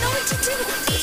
know what to do.